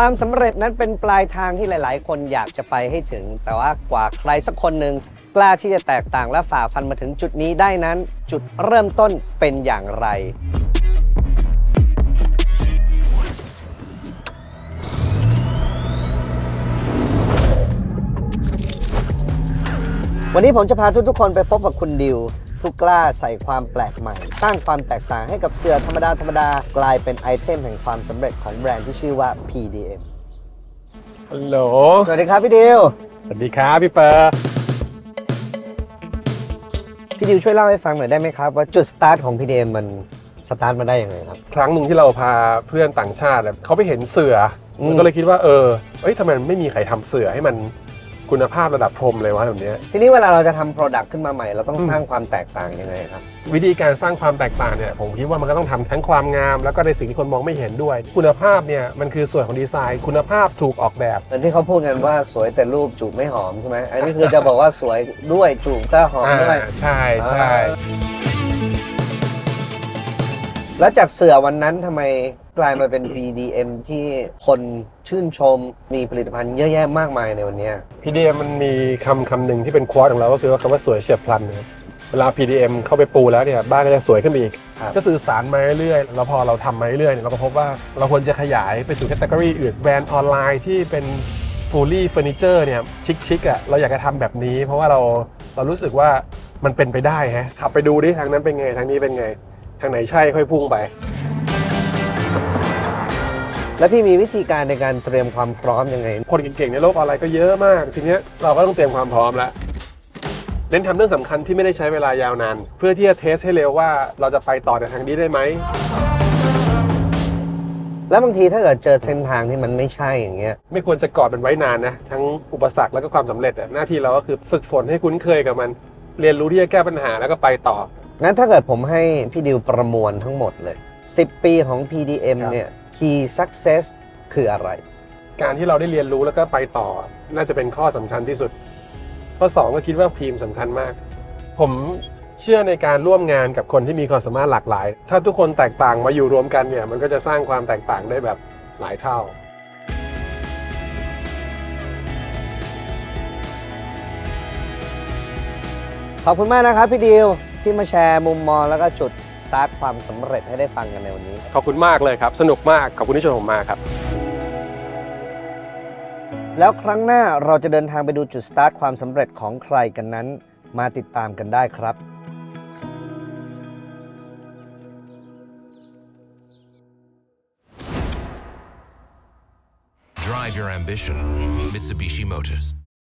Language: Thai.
ความสำเร็จนั้นเป็นปลายทางที่หลาย ๆ คนอยากจะไปให้ถึง แต่ว่ากว่าใครสักคนหนึ่งกล้าที่จะแตกต่างและฝ่าฟันมาถึงจุดนี้ได้นั้น จุดเริ่มต้นเป็นอย่างไร วันนี้ผมจะพาทุกๆคนไปพบกับคุณดิว ผู้กล้าใส่ความแปลกใหม่ สร้างความแตกต่างให้กับเสื้อธรรมดาธรรมดากลายเป็น item แห่งความสำเร็จของแบรนด์ที่ชื่อว่า PDM ฮัลโหล สวัสดีครับพี่ดิว สวัสดีครับพี่เปิร์พี่ดิวช่วยเล่าให้ฟังหน่อยได้ไหมครับ ว่าจุดสตาร์ทของ PDM มันสตาร์ทมาได้ยังไงครับ ครั้งหนึ่งที่เราพาเพื่อนต่างชาติเนี่ยเขาไปเห็นเสื่อ อืมก็เลยคิดว่าเออเอ้ยทำไมมันไม่มีใครทำเสื่อให้มัน คุณภาพระดับพรมเลยวะแบบเนี้ยทีนี้เวลาเราจะทำ Product ขึ้นมาใหม่ เราต้องอืมสร้างความแตกต่างยังไงครับ วิธีการสร้างความแตกต่างเนี่ยผมคิดว่ามันก็ต้องทำทั้งความงาม แล้วก็ในสิ่งที่คนมองไม่เห็นด้วย คุณภาพเนี่ยมันคือส่วนของดีไซน์ คุณภาพถูกออกแบบ เหมือนที่เขาพูดกันว่าสวยแต่รูปจูบไม่หอมใช่ไหมอันนี้คือจะบอกว่าสวยด้วยจูบก็หอมด้วยอ่าใช่ใช่ แล้วจากเสือวันนั้นทำไมกลายมาเป็น PDM ที่คนชื่นชมมีผลิตภัณฑ์เยอะแยะมากมายในวันเนี้ย PDM มันมีคำคำหนึ่งที่เป็น quote ของเราก็คือว่าคำว่าสวยเฉียบพลันนะครับเวลา PDM เข้าไปปูแล้วเนี่ยบ้านก็จะสวยขึ้นไปอีก ครับ ก็สื่อสารมาเรื่อยๆแล้วพอเราทำมาเรื่อยๆเนี่ยเราก็พบว่าเราควรจะขยายไปสู่ category อื่นแบรนด์ออนไลน์ที่เป็น fully furniture เนี่ยชิคๆอะเราอยากจะทำแบบนี้ เพราะว่าเราเรารู้สึกว่ามันเป็นไปได้ฮะขับไปดูดิทางนั้นเป็นไงทางนี้เป็นไง ทางไหนใช่ค่อยพุ่งไป แล้วพี่มีวิธีการในการเตรียมความพร้อมยังไง คนเก่งๆในโลกออนไลน์ก็เยอะมาก ทีเนี้ยเราก็ต้องเตรียมความพร้อมแล้วเน้นทำเรื่องสำคัญที่ไม่ได้ใช้เวลายาวนาน เพื่อที่จะเทสให้เร็วว่าเราจะไปต่อในทางนี้ได้ไหม แล้วบางทีถ้าเกิดเจอเส้นทางที่มันไม่ใช่อย่างเงี้ย ไม่ควรจะกอดมันไว้นานนะ ทั้งอุปสรรคแล้วก็ความสำเร็จอะหน้าที่เราก็คือฝึกฝนให้คุ้นเคยกับมัน เรียนรู้ที่จะแก้ปัญหาแล้วก็ไปต่อ งั้นถ้าเกิดผมให้พี่ดิวประมวลทั้งหมดเลย 10 ปีของ PDM ครับ เนี่ย Key Success คืออะไร การที่เราได้เรียนรู้แล้วก็ไปต่อ น่าจะเป็นข้อสำคัญที่สุด ข้อสองก็คิดว่าทีมสำคัญมาก ผมเชื่อในการร่วมงานกับคนที่มีความสามารถหลากหลาย ถ้าทุกคนแตกต่างมาอยู่รวมกันเนี่ย มันก็จะสร้างความแตกต่างได้แบบหลายเท่า ขอบคุณมากนะครับพี่ดิว ที่มาแชร์มุมมองแล้วก็จุดสตาร์ทความสำเร็จให้ได้ฟังกันในวันนี้ ขอบคุณมากเลยครับ สนุกมาก ขอบคุณที่ชวนผมมาครับ แล้วครั้งหน้าเราจะเดินทางไปดูจุดสตาร์ทความสำเร็จของใครกันนั้น มาติดตามกันได้ครับ Drive your ambition. Mitsubishi Motors.